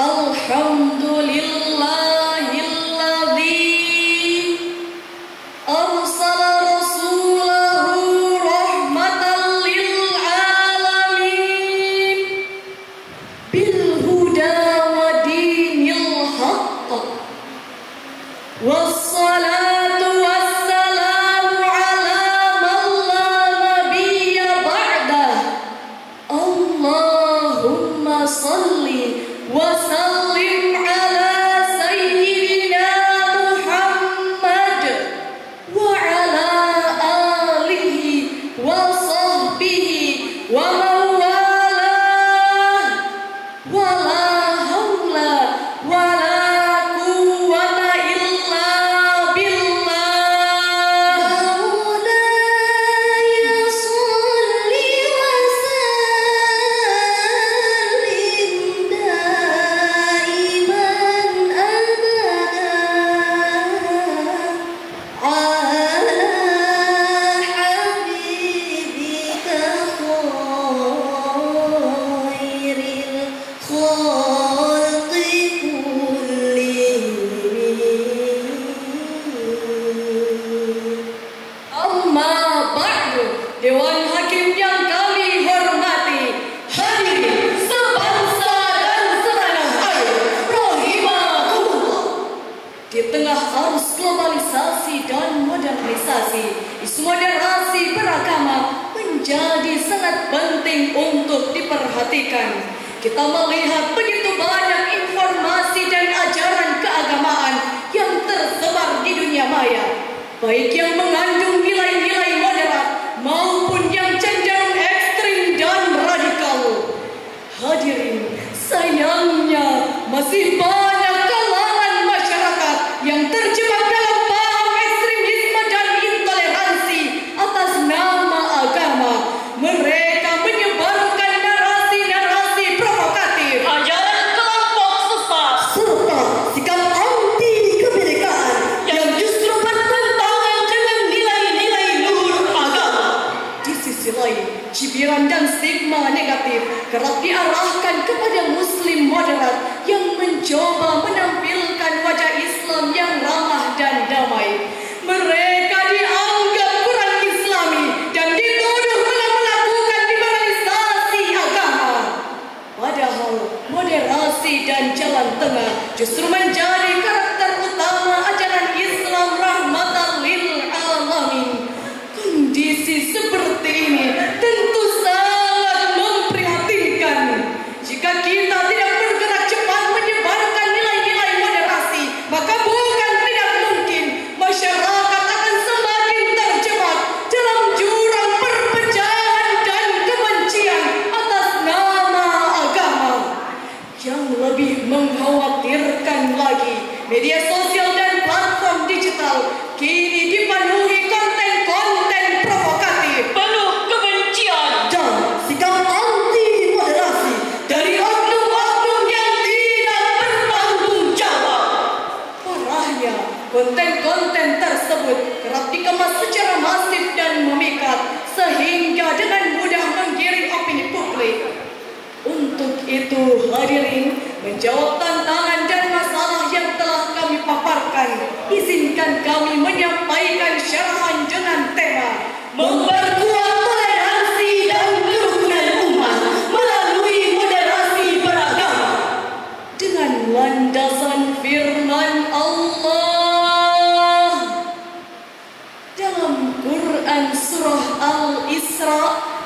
أرحم modernisasi Isu moderasi beragama menjadi sangat penting untuk diperhatikan. Kita melihat begitu banyak informasi dan ajaran keagamaan yang tersebar di dunia maya. Baik yang mengandung nilai-nilai moderat maupun yang cenderung ekstrim dan radikal. Hadirin, sayangnya masih banyak media sosial dan platform digital kini dipenuhi konten-konten provokatif penuh kebencian dan sikap anti moderasi dari oknum-oknum yang tidak bertanggung jawab. Parahnya, konten-konten tersebut kerap dikemas secara masif dan memikat sehingga dengan mudah menggiring opini publik. Untuk itu hadirin menjawab paparkan izinkan kami menyampaikan syarahan dengan tema memperkuat toleransi dan kerukunan umat melalui moderasi beragama dengan landasan firman Allah dalam Quran surah Al-Isra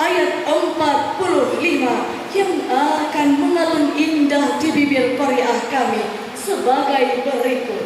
ayat 45 yang akan mengalun indah di bibir Korea kami sebagai berikut.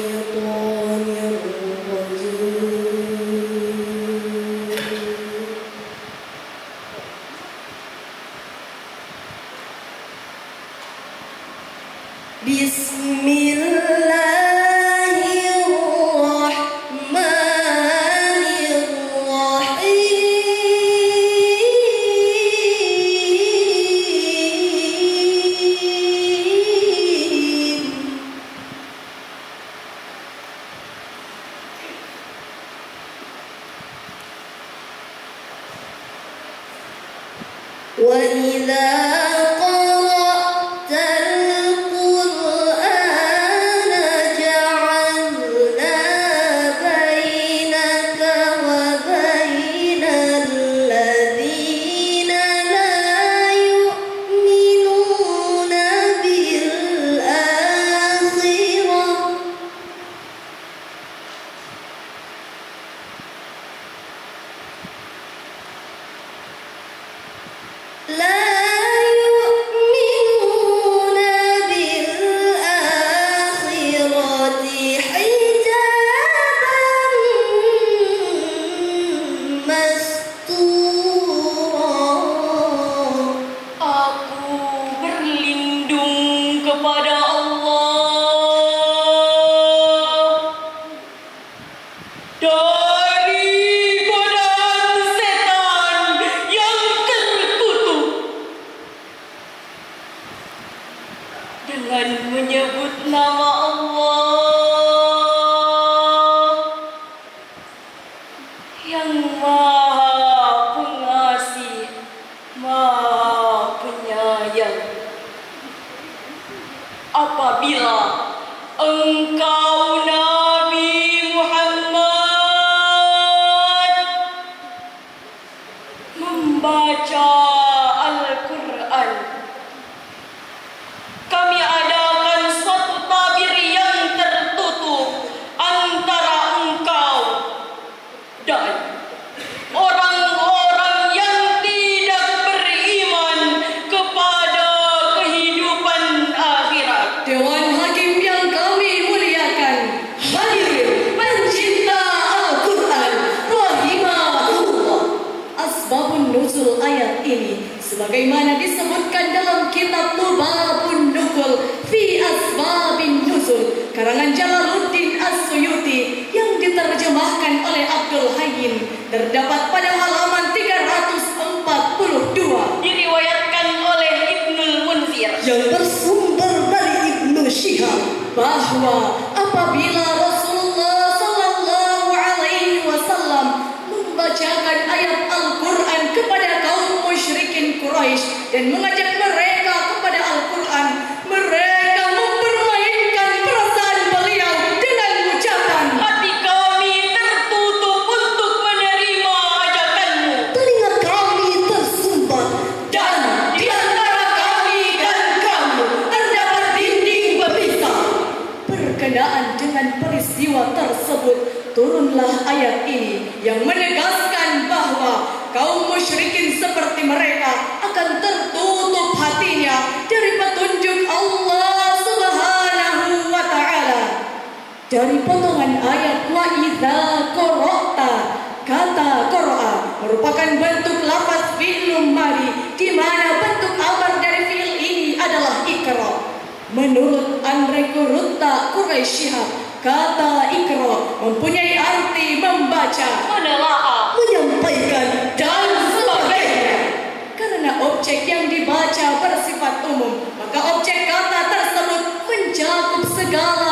وإذا dari membaca Al-Quran, kami adakan suatu tabir yang tertutup antara engkau dan orang-orang yang tidak beriman kepada kehidupan akhirat. Dewan Hakim yang kami muliakan Hadirin pencinta Al-Quran Rahimahullah Nuzul ayat ini Sebagaimana disebutkan dalam kitab Lubabun Nukul Fi Asbabin Nuzul Karangan Jalaluddin As-Suyuti Yang diterjemahkan oleh Abdul Hayyin Terdapat pada halaman 342 Diriwayatkan oleh Ibnul Munzir. yang bersumber dari Ibnu Syihab bahwa apabila Rasulullah Sallallahu Alaihi Wasallam membacakan ayat Al-Quran kepada kaum musyrikin Quraisy dan mengajak Dari potongan ayat wa idza qara'ta kata qara'a merupakan bentuk lafaz fi'lum madi di mana bentuk amar dari fi'il ini adalah ikra. Menurut Andre Kurutta Quraisyhab, kata ikra mempunyai arti membaca, Menelaah. menyampaikan dan sebagainya. Karena objek yang dibaca bersifat umum, maka objek kata tersebut mencakup segala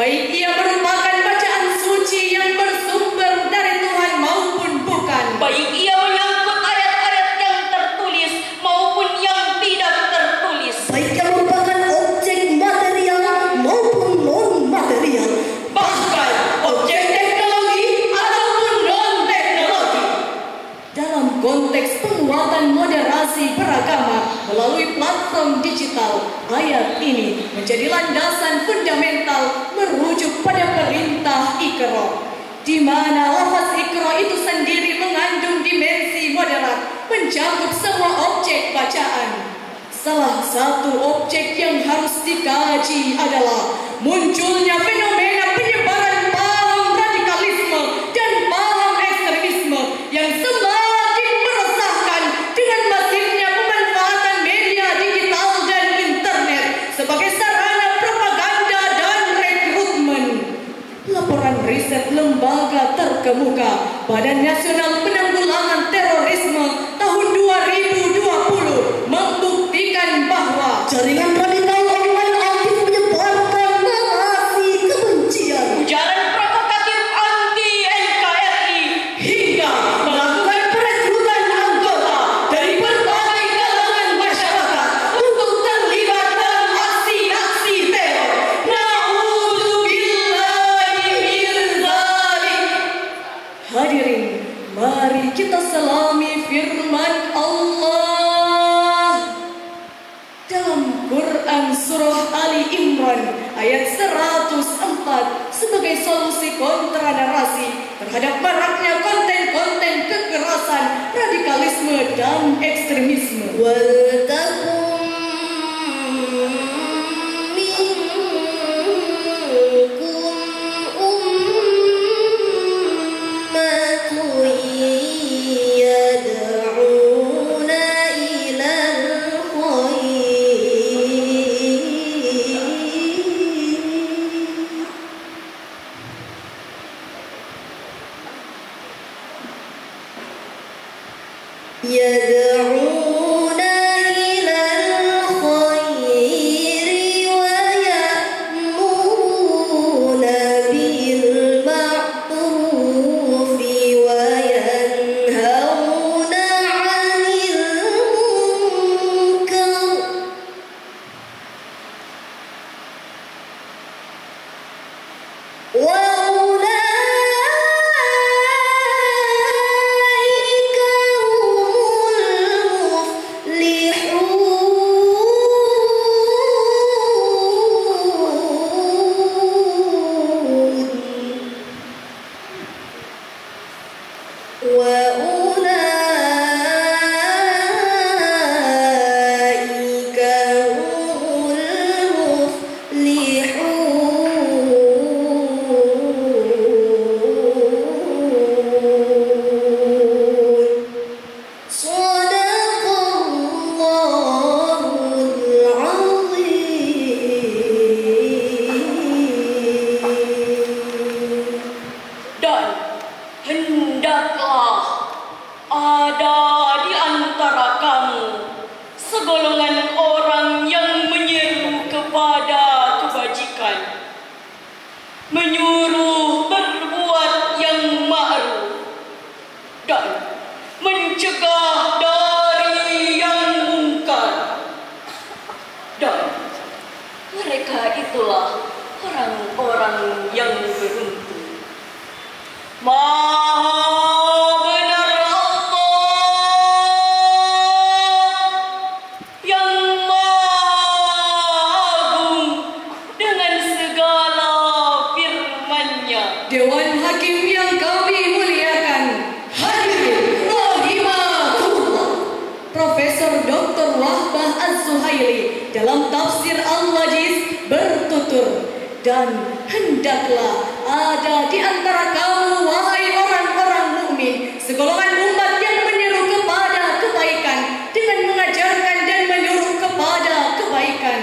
baik ia merupakan bacaan suci yang bersumber dari Tuhan maupun bukan. Baik ia menyangkut ayat-ayat yang tertulis maupun yang tidak tertulis. Baik yang merupakan objek material maupun non material, bahkan objek teknologi ataupun non teknologi. Dalam konteks penguatan moderasi beragama melalui platform digital, ayat ini menjadi landasan fundamental ikro. Di mana lafaz ikro itu sendiri mengandung dimensi moderat, mencakup semua objek bacaan. Salah satu objek yang harus dikaji adalah munculnya fenomena riset lembaga terkemuka Badan Nasional Penanggulangan Terorisme tahun 2020 membuktikan bahwa jaringan Hadirin, mari kita selami firman Allah dalam Quran Surah Ali Imran ayat 104 sebagai solusi kontra narasi terhadap maraknya konten-konten kekerasan, radikalisme, dan ekstremisme. Welcome. Kepada kebajikan, menyuruh berbuat yang ma'ruf dan mencegah dari yang mungkar. Dan mereka itulah orang-orang yang beruntung. Maha dan hendaklah ada di antara kamu wahai orang-orang mukmin segolongan umat yang menyeru kepada kebaikan dengan mengajarkan dan menyuruh kepada kebaikan.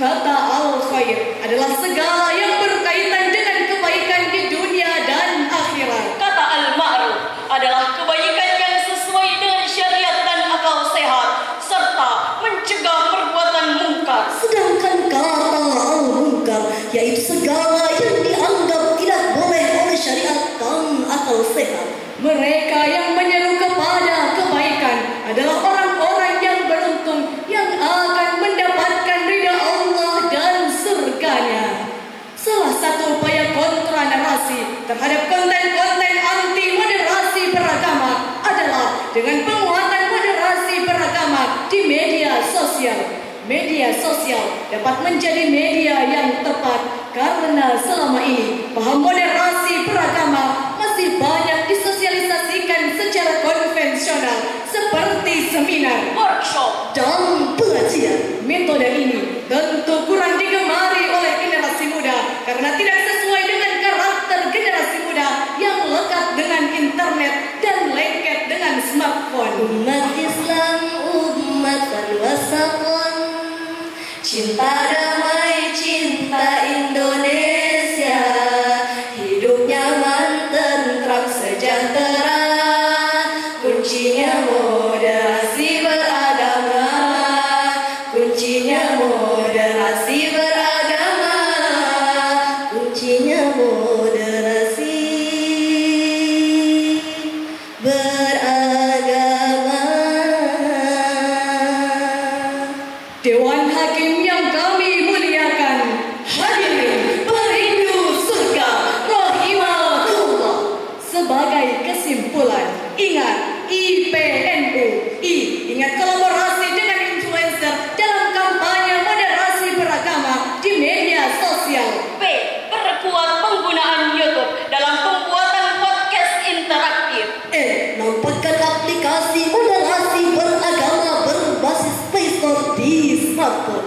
Kata al-khair adalah segala yang berkaitan dengan kebaikan di dunia dan akhirat. Kata al-ma'ruf adalah kebaikan yang sesuai dengan syariat dan akal sehat serta mencegah perbuatan mungkar. Sedangkan kata al-munkar yaitu segala yang dianggap tidak boleh oleh syariat dan akal sehat. Mereka yang menyeru kepada kebaikan adalah orang-orang yang beruntung yang akan mendapatkan ridha Allah dan surganya. Salah satu upaya kontra narasi terhadap konten-konten anti moderasi beragama adalah dengan penguatan moderasi beragama di media sosial. Sosial dapat menjadi media yang tepat karena selama ini paham moderasi beragama masih banyak disosialisasikan secara konvensional seperti seminar, workshop, Dan pengajian Metode ini tentu kurang digemari oleh generasi muda karena tidak sesuai dengan karakter generasi muda yang lekat dengan internet dan lengket dengan smartphone. Cinta damai cinta Indonesia. Hidup nyaman tentram sejahtera. Kuncinya moderasi beragama. Kuncinya moderasi beragama. Kuncinya moderasi beragama. Dewan Hakim Сладкого.